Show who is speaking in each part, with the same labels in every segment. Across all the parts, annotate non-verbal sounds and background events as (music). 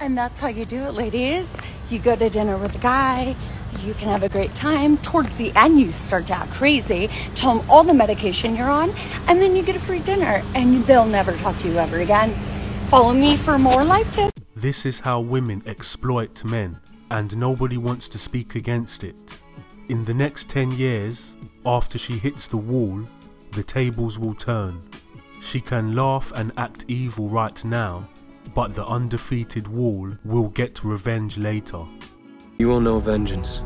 Speaker 1: And that's how you do it, ladies. You go to dinner with a guy, you can have a great time. Towards the end, you start to act crazy, tell them all the medication you're on, and then you get a free dinner, and they'll never talk to you ever again. Follow me for more life tips.
Speaker 2: This is how women exploit men, and nobody wants to speak against it. In the next 10 years, after she hits the wall, the tables will turn. She can laugh and act evil right now, but the undefeated wall will get revenge later.
Speaker 3: You will know vengeance.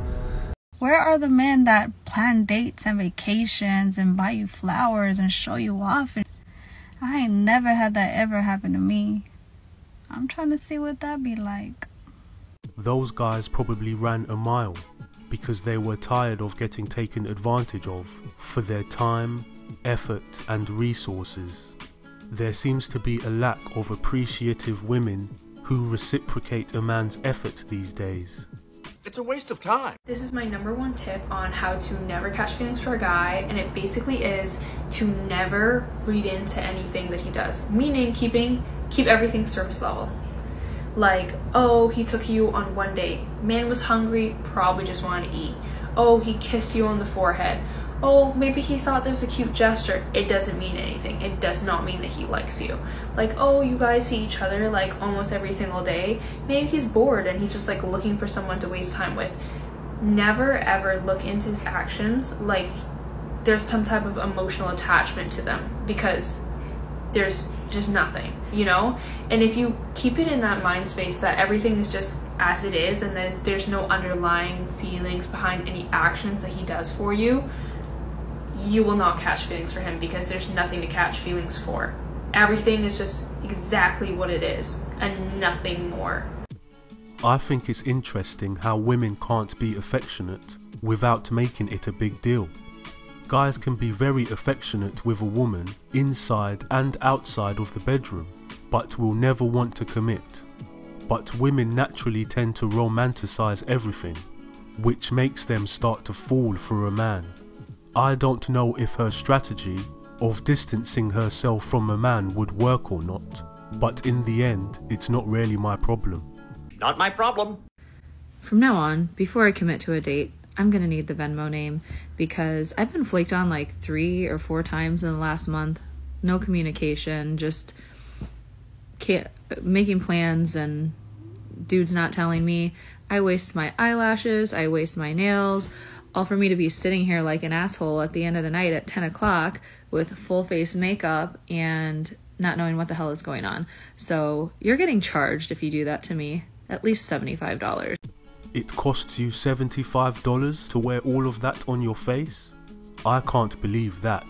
Speaker 4: Where are the men that plan dates and vacations and buy you flowers and show you off? And I ain't never had that ever happen to me. I'm trying to see what that be like.
Speaker 2: Those guys probably ran a mile because they were tired of getting taken advantage of for their time, effort, and resources. There seems to be a lack of appreciative women who reciprocate a man's effort these days.
Speaker 5: It's a waste of time.
Speaker 6: This is my number one tip on how to never catch feelings for a guy, and it basically is to never read into anything that he does. Meaning keeping keep everything surface level. Like, oh, he took you on one date. Man was hungry, probably just wanted to eat. Oh, he kissed you on the forehead. Oh, maybe he thought there was a cute gesture. It doesn't mean anything. It does not mean that he likes you. Like, oh, you guys see each other like almost every single day. Maybe he's bored and he's just like looking for someone to waste time with. Never ever look into his actions like there's some type of emotional attachment to them because there's just nothing, you know? And if you keep it in that mind space that everything is just as it is and there's there's no underlying feelings behind any actions that he does for you, you will not catch feelings for him because there's nothing to catch feelings for. Everything is just exactly what it is and nothing more.
Speaker 2: I think it's interesting how women can't be affectionate without making it a big deal. Guys can be very affectionate with a woman inside and outside of the bedroom, but will never want to commit. But women naturally tend to romanticize everything, which makes them start to fall for a man. I don't know if her strategy of distancing herself from a man would work or not, but in the end, it's not really my problem.
Speaker 5: Not my problem.
Speaker 7: From now on, before I commit to a date, I'm gonna need the Venmo name because I've been flaked on like three or four times in the last month. No communication, just can't, making plans and dudes not telling me. I waste my eyelashes, I waste my nails, all for me to be sitting here like an asshole at the end of the night at 10 o'clock with full face makeup and not knowing what the hell is going on. So you're getting charged if you do that to me, at least $75.
Speaker 2: It costs you $75 to wear all of that on your face? I can't believe that.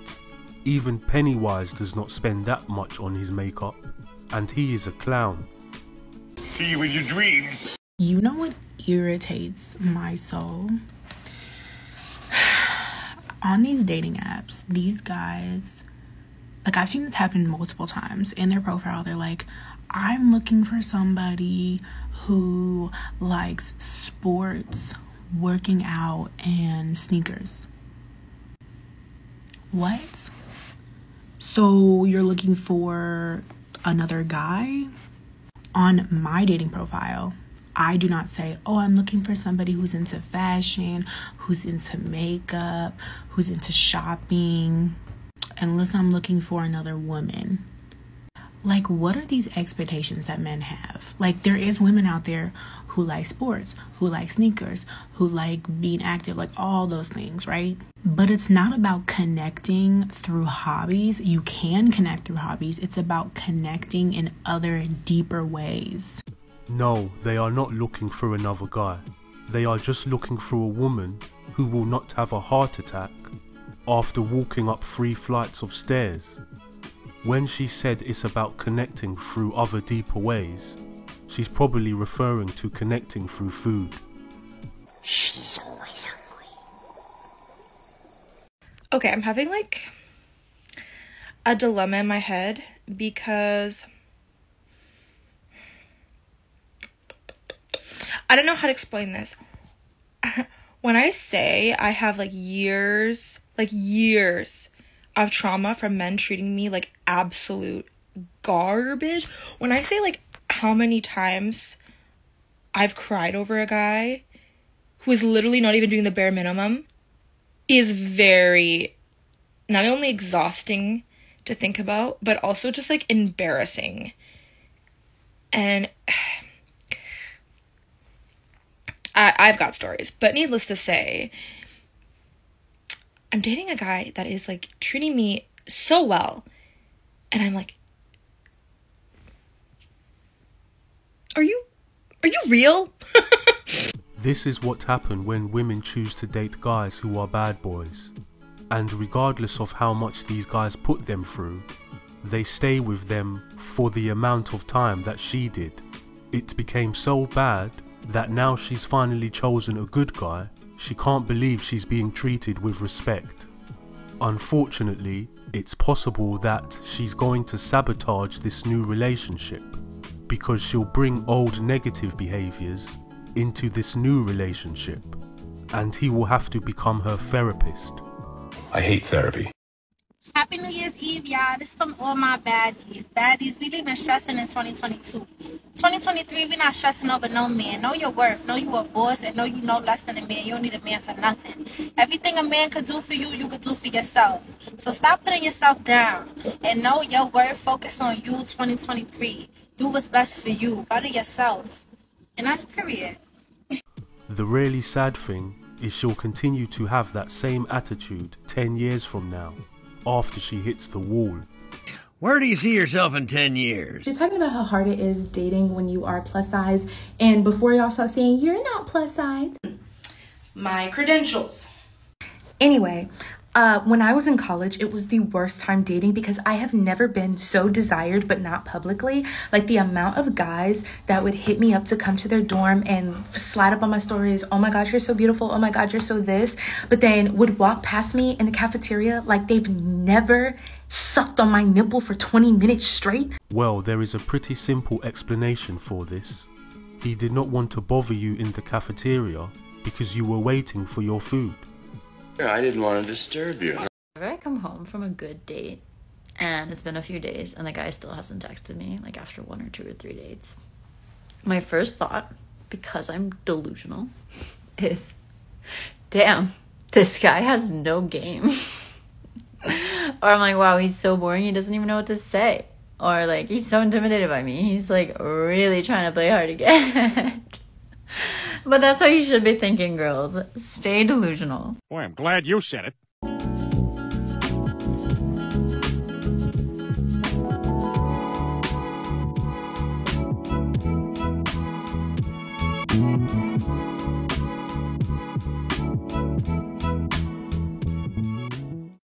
Speaker 2: Even Pennywise does not spend that much on his makeup. And he is a clown.
Speaker 5: See you in your dreams.
Speaker 8: You know what irritates my soul? On these dating apps, these guys, like I've seen this happen multiple times in their profile. They're like, I'm looking for somebody who likes sports, working out, and sneakers. What? So you're looking for another guy? On my dating profile, I do not say, oh, I'm looking for somebody who's into fashion, who's into makeup, who's into shopping, unless I'm looking for another woman. Like, what are these expectations that men have? Like, there is women out there who like sports, who like sneakers, who like being active, like all those things, right? But it's not about connecting through hobbies. You can connect through hobbies, it's about connecting in other deeper ways.
Speaker 2: No, they are not looking for another guy. They are just looking for a woman who will not have a heart attack after walking up three flights of stairs. When she said it's about connecting through other deeper ways, she's probably referring to connecting through food.
Speaker 9: She's always hungry.
Speaker 10: Okay, I'm having like a dilemma in my head because I don't know how to explain this. (laughs) when I say I have like years, like years of trauma from men treating me like absolute garbage, when I say like how many times I've cried over a guy who is literally not even doing the bare minimum is very not only exhausting to think about, but also just like embarrassing. And (sighs) I, I've got stories, but needless to say, I'm dating a guy that is like treating me so well. And I'm like, are you, are you real? (laughs)
Speaker 2: This is what happens when women choose to date guys who are bad boys. And regardless of how much these guys put them through, they stay with them for the amount of time that she did. It became so bad that now she's finally chosen a good guy, she can't believe she's being treated with respect. Unfortunately, it's possible that she's going to sabotage this new relationship because she'll bring old negative behaviours into this new relationship and he will have to become her therapist.
Speaker 5: I hate therapy.
Speaker 11: Happy New Year's Eve, y'all. This from all my baddies. Baddies, we leaving stressing in 2022. 2023, we not stressing over no man. Know your worth. Know you a boss and know you know less than a man. You don't need a man for nothing. Everything a man could do for you, you could do for yourself. So stop putting yourself down and know your worth. Focus on you 2023. Do what's best for you. Better yourself. And that's period.
Speaker 2: The really sad thing is she'll continue to have that same attitude 10 years from now, after she hits the wall.
Speaker 12: Where do you see yourself in 10 years?
Speaker 13: She's talking about how hard it is dating when you are plus size. And before y'all start saying, you're not plus size.
Speaker 14: My credentials.
Speaker 13: Anyway, uh, when I was in college, it was the worst time dating because I have never been so desired, but not publicly. Like the amount of guys that would hit me up to come to their dorm and slide up on my stories. Oh my gosh, you're so beautiful. Oh my God, you're so this. But then would walk past me in the cafeteria like they've never sucked on my nipple for 20 minutes straight.
Speaker 2: Well, there is a pretty simple explanation for this. He did not want to bother you in the cafeteria because you were waiting for your food.
Speaker 3: I didn't want to disturb you.
Speaker 15: If I come home from a good date and it's been a few days and the guy still hasn't texted me, like after one or two or three dates, my first thought, because I'm delusional, (laughs) is damn, this guy has no game. (laughs) or I'm like, wow, he's so boring, he doesn't even know what to say. Or like, he's so intimidated by me, he's like really trying to play hard to get. (laughs) But that's how you should be thinking, girls. Stay delusional.
Speaker 5: Boy, I'm glad you said it.